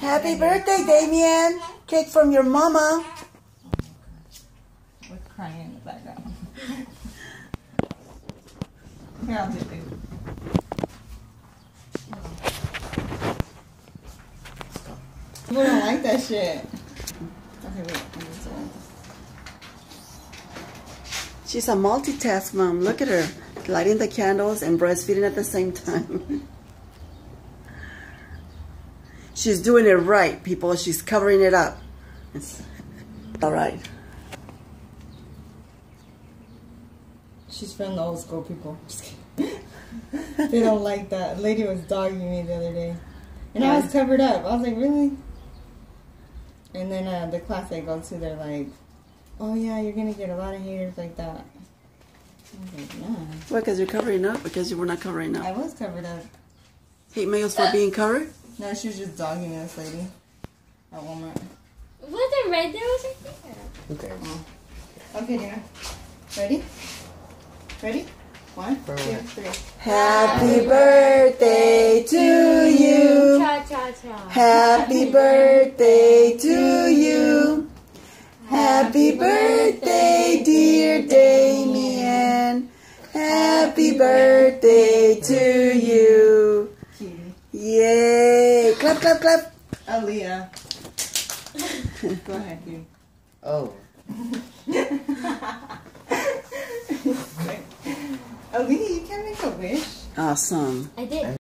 Happy birthday, Damien. Cake from your mama. With crying in the background. Here, I'll do it. People don't like that shit. Okay, wait. let me see. She's a multitask mom. Look at her. Lighting the candles and breastfeeding at the same time. She's doing it right, people. She's covering it up. It's all right. She's from the old school people. They don't like that. A lady was dogging me the other day. And I was covered up. I was like, really? And then uh, the class I go to, they're like, oh yeah, you're going to get a lot of haters like that. I like, nah. What, because you're covering up? Because you were not covering up? I was covered up. Hate mails for being covered? No, she was just dogging me, this lady. At Walmart. Was it red there was right there? Who cares? Oh. Okay, Dina. Ready? Ready? One, For two, what? three. Happy birthday to you. Cha cha cha. Happy birthday to you. Happy birthday, dear Damien. Happy birthday to you. Cutie. Yay. Clap, clap, clap. Aaliyah. Go ahead, you. Oh. Aaliyah, you can't make a wish. Awesome. I did.